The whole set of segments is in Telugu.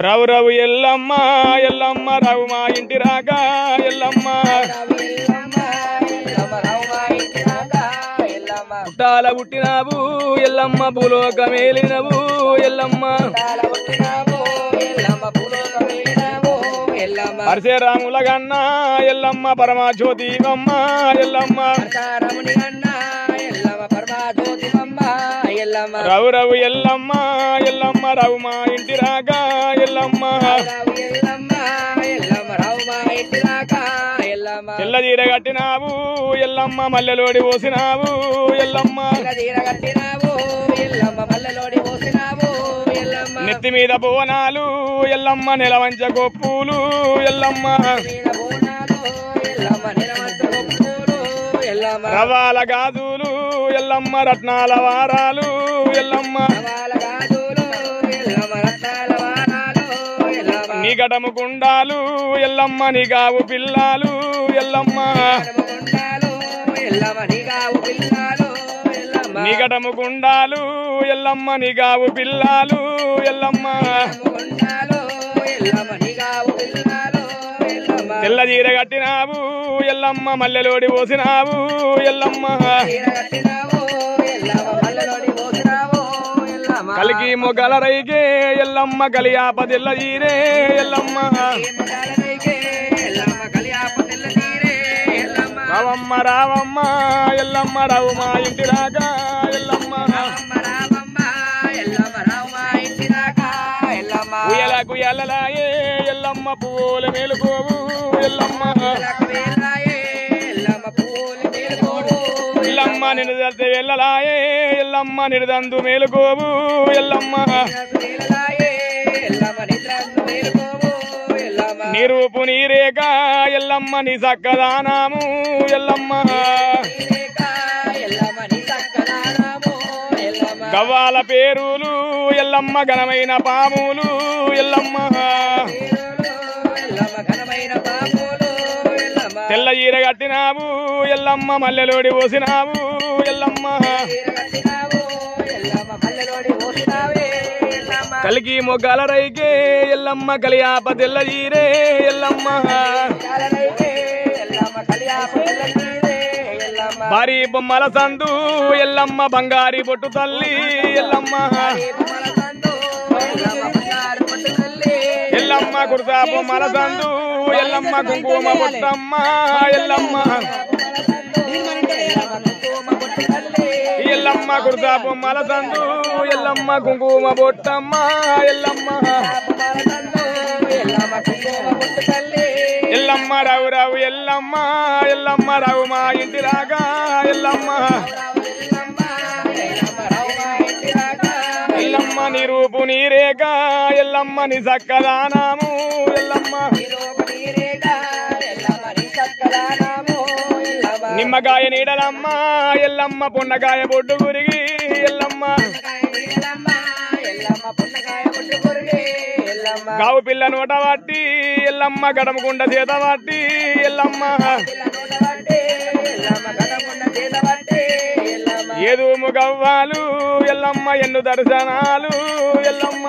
రవు రవు ఎల్లమ్మ ఎల్లమ్మ రవు మా ఇంటి రాగా ఎల్లమ్మ. పుట్టాల పుట్టినావు ఎల్లమ్మ భూలోకమేలినవు ఎల్లమ్మ. రాముల కన్నా ఎల్లమ్మ పరమాజ్యోతివమ్మ ఎల్లమ్మ. రవు రవు ఎల్లమ్మ ఎల్లమ్మ రవు మా ఇంటి రాగా ఎల్లమ్మ. తెల్ల చీర కట్టినావు ఎల్లమ్మ మల్లెలోడి పోసినావు ఎల్లమ్మ. నెత్తి మీద బోనాలు ఎల్లమ్మ నెలవంచ గొప్పులు ఎల్లమ్మ. రవాల గాజులు ఎల్లమ్మ రత్నాల వారాలు ఎల్లమ్మ. నిగడము గుండాలు ఎల్లమ్మ నిగావు పిల్లాలు ఎల్లమ్మ. నిగడము గుండాలు ఎల్లమ్మ నిగావు పిల్లాలు ఎల్లమ్మ. తెల్ల చీర కట్టినావు ఎల్లమ్మ మల్లెలోడి పోసినావు ఎల్లమ్మ. కలికి మొగల రైగే ఎల్లమ్మ కలియాప తెల్ల చీరే ఎల్లమ్మ. రావమ్మ రావమ్మ ఎల్లమ్మ రావు మా ఇంటి రాగా ఎల్లమ్మ. ఉయ్యలకు ఎల్లలాయే ఎల్లమ్మ పువ్వులు మేలుకోవు. ఎల్లమ్మ ఎల్లమ్మ నిన్ను దర్శ వెళ్ళలాయే ఎల్లమ్మ నిరుదందు మేలుకోవు ఎల్లమ్మ. నిరూపు నీరేక ఎల్లమ్మ నీ చక్కదానాము ఎల్లమ్మ. గవ్వాల పేరులు ఎల్లమ్మ ఘనమైన పాములు ఎల్లమ్మ. ఘనమైన పాము తెల్ల ఈర కట్టినావు ఎల్లమ్మ మల్లెలోడి పోసినావు ఎల్లమ్మ. కలిగి మొగ్గల రైకే ఎల్లమ్మ కలియాప తెల్ల ఈరే ఎల్లమ్మ. భారీ బొమ్మల సందు ఎల్లమ్మ బంగారి బొట్టు తల్లి ఎల్లమ్మ ఎల్లమ్మ కుర్తా బొమ్మల ఎల్లమ్మ కుంకుమ బొట్టమ్మ ఎల్లమ్మ. ఎల్లమ్మ కుర్తా బొమ్మల ఎల్లమ్మ కుంకుమ బొట్టమ్మ ఎల్లమ్మ. ఎల్లమ్మ రావు రావు ఎల్లమ్మ ఎల్లమ్మ రావు మా ఇంటి రాగా ఎల్లమ్మ. ఎల్లమ్మ నీ రూపు నీ రేఖ ఎల్లమ్మ. నిమ్మకాయ నీడలమ్మ ఎల్లమ్మ పొన్నకాయ బొడ్డు గురిగి ఎల్లమ్మ. గావు పిల్ల నోట పట్టి ఎల్లమ్మ గడమకుండ చేత పట్టి ఎల్లమ్మ. ఏదూము గవ్వాలు ఎల్లమ్మ ఎన్ను దర్శనాలు ఎల్లమ్మ.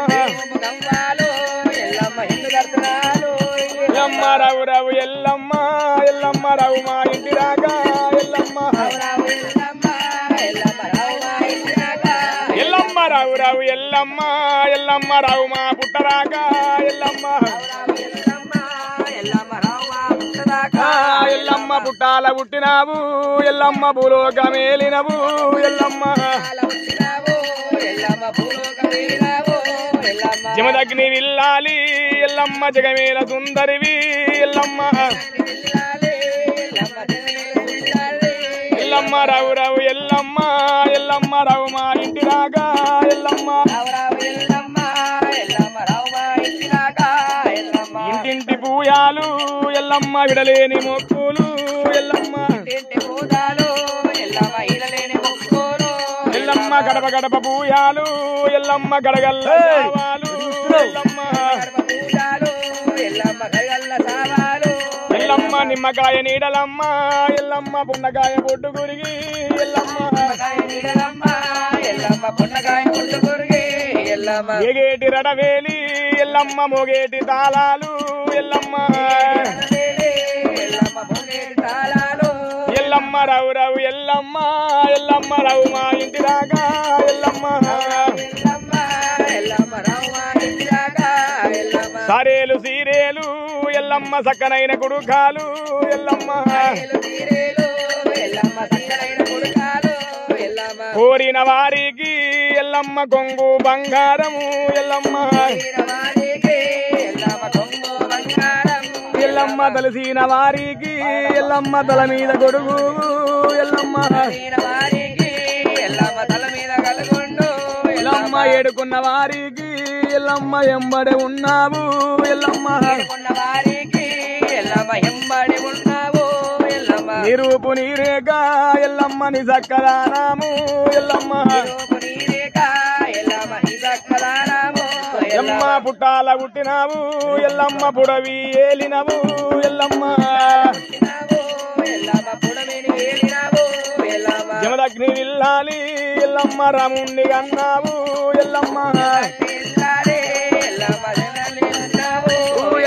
ఎల్లమ్మ రావు రావు ఎల్లమ్మ ఎల్లమ్మ రావు మా ఇంటి రాగా ఎల్లమ్మ. ఎల్లమ్మ రావు రావు ఎల్లమ్మ ఎల్లమ్మ రావు మా పుట్టరాగా ఎల్లమ్మ. ఎల్లమ్మ పుట్టాల పుట్టినావు ఎల్లమ్మ భూలోకమేలినవు ఎల్లమ్మ. జమదగ్ని విల్లాలి ఎల్లమ్మ జగమేల సుందరివి ఎల్లమ్మ. ఎల్లమ్మ రావు రావు ఎల్లమ్మ ఎల్లమ్మ రావు మా ఇంటి రాగా ఎల్లమ్మ. ఇంటింటి పూయాలు ఎల్లమ్మ విడలేని మొక్కులు ఎల్లమ్మ. పూజాలు గడప గడప పూయాలు ఎల్లమ్మ గడగల్ల ఎల్లమ్మ ఎల్లమ్మ నిమ్మకాయ నీడలమ్మ ఎల్లమ్మ పున్నకాయ బొడ్డు గురిగి ఎల్లమ్మ ఎగేటి రడవేలి ఎల్లమ్మ మొగేటి తాళాలు ఎల్లమ్మ తాళాలు ఎల్లమ్మ రావు రావు ఎల్లమ్మ ఎల్లమ్మ రావు మా ఇంటి రాగా ఎల్లమ్మ. సరేలు సీరేలు ఎల్లమ్మ సక్కనైన కుడుకాలు ఎల్లమ్మ కొడుకాలు ఎల్లమ్మ. కోరిన వారికి ఎల్లమ్మ కొంగు బంగారము ఎల్లమ్మ. ఎల్లమ్మ తలసిన వారికి ఎల్లమ్మ తల మీద గొడుగు ఎల్లమ్మ వారికి ఎల్లమ్మ తల మీద కలుగుండు ఎల్లమ్మ ఏడుకున్న వారికి ఎల్లమ్మ ఎంబడి ఉన్నావు ఎల్లమ్మ వారికి ఎల్లమ్మ ఎంబడి ఉన్నావు ఎల్లమ్మ నిరూపు నీరేగా ఎల్లమ్మ ని సక్కదానాము ఎల్లమ్మ నీరేగా ఎల్లమ్మ నీ ఎల్లమ్మ పుట్టాల పుట్టినావు ఎల్లమ్మ పుడవి ఏలినవు ఎల్లమ్మ. ఏలినావు జమదగ్ని నిల్లాలి ఎల్లమ్మ రాముణ్ణి అన్నావు ఎల్లమ్మ.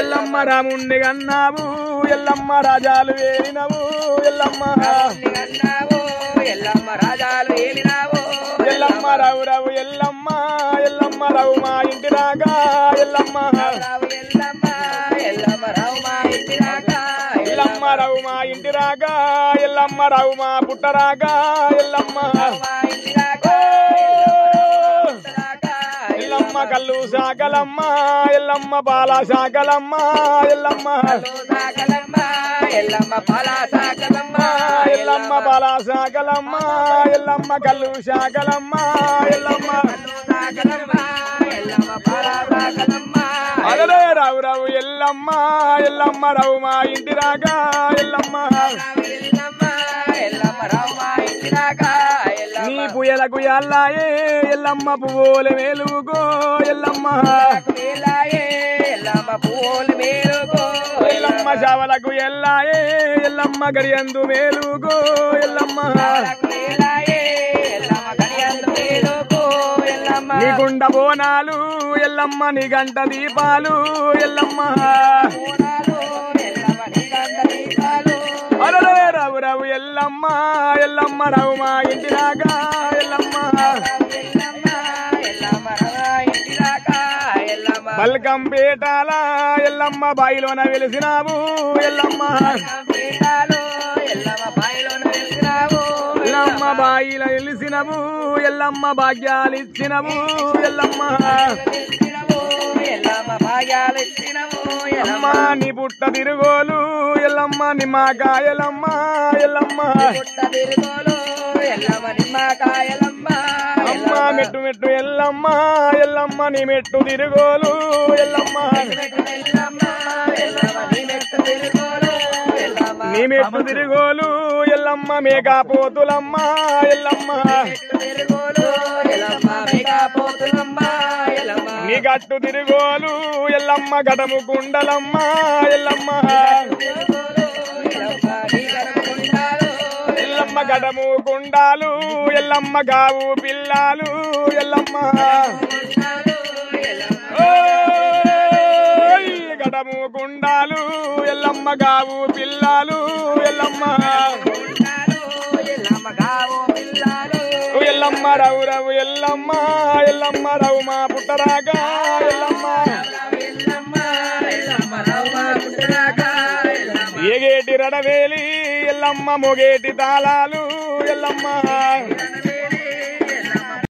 ఎల్లమ్మ రాముణ్ణి అన్నావు ఎల్లమ్మ రాజాలు వేలినవు ఎల్లమ్మ. ఎల్లమ్మ రాజాలు ఏలినావు ఎల్లమ్మ రావు రావు ఎల్లమ్మ. ఎల్లమ్మ రావు మా ఇంటి రాగా ఎల్లమ్మ. ఎల్లమ్మ రావు మా ఇంటి రాగా ఎల్లమ్మ రావు మా ఇంటి రాగా ఎల్లమ్మ ఎల్లమ్మ. కల్లు శాకలమ్మ ఎల్లమ్మ పాల శాకలమ్మ ఎల్లమ్మ. ఎల్లమ్మ పలా సాకలమ్మ ఎల్లమ్మ కల్లు శాకలమ్మ ఎల్లమ్మ. ఎల్లమ్మ పలా సాకలమ్మ అదలే రావు రావు ఎల్లమ్మ ఎల్లమ్మ రావు మా ఇంటి రాగా ఎల్లమ్మ. నీ పుయలకు ఎల్లాయే ఎల్లమ్మ పువ్వులు మేలుగో ఎల్లమ్మ. ఎల్లమ్మ ఎల్లమ్మ చావలకు ఎల్లాయే ఎల్లమ్మ గడియందు మేలుగో ఎల్లమ్మ నీ గుండ బోనాలు ఎల్లమ్మ నీ గంట దీపాలు ఎల్లమ్మ. రావు రావు ఎల్లమ్మ ఎల్లమ్మ రావు మా ఇంటి రాగా ఎల్లమ్మ. బల్కం పేటాల ఎల్లమ్మ బాయిలోన వెలిసినావు ఎల్లమ్మ. బాయిల ఎలిసినవు ఎల్లమ్మ భాగ్యాలు ఇచ్చినవు ఎల్లమ్మ. ఎల్లమ్మ నీ పుట్ట తిరుగోలు ఎల్లమ్మ నిమ్మకాయలమ్మ ఎల్లమ్మ పుట్ట ఎల్లమ్మ. అమ్మ ఎల్లమ్మ మెట్టు మెట్టు ఎల్లమ్మ ఎల్లమ్మ నీ మెట్టు తిరుగోలు ఎల్లమ్మ. ఎల్లమ్మ ఎల్లమ్మ. నీ మెట్టు తిరుగులు ఎల్లమ్మ మేఘాపోతులమ్మ ఎల్లమ్మ. నీ గట్టు తిరుగోలు ఎల్లమ్మ గడము కుండలమ్మ ఎల్లమ్మ. ఎల్లమ్మ గడము కుండాలు ఎల్లమ్మ గావు పిల్లాలు ఎల్లమ్మ. గుండము కుండాలు ఎల్లమ్మ గావు పిల్లాలు ఎల్లమ్మ ఎల్లమ్మ రవు రవు ఎల్లమ్మ ఎల్లమ్మ రవు మా మా పుట్టరాగా ఎల్లమ్మ. ఏగేటి రడవేలి ఎల్లమ్మ మొగేటి తాళాలు ఎల్లమ్మ.